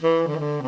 Mm-hmm.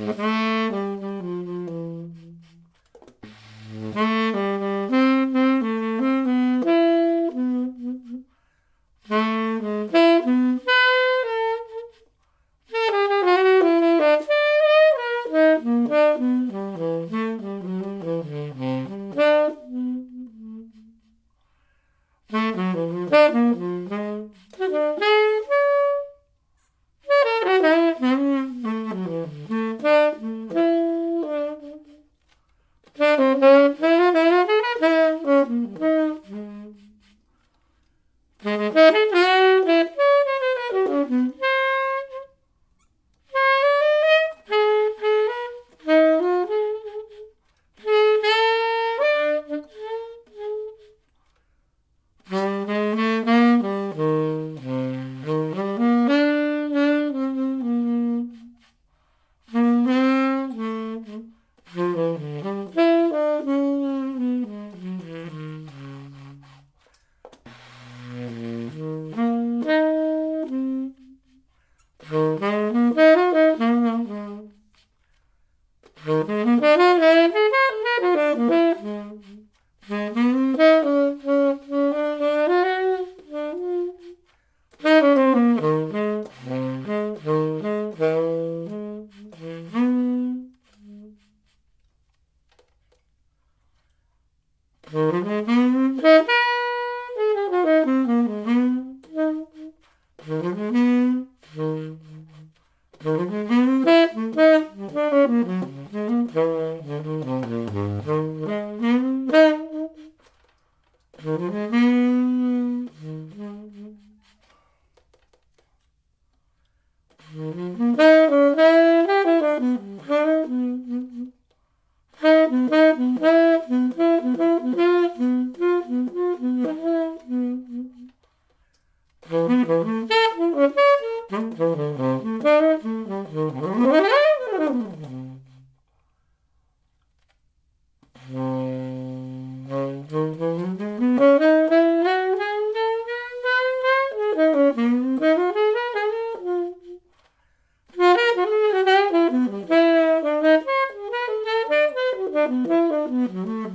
Mm-hmm. Mm-hmm. Mm-hmm. Mm-hmm.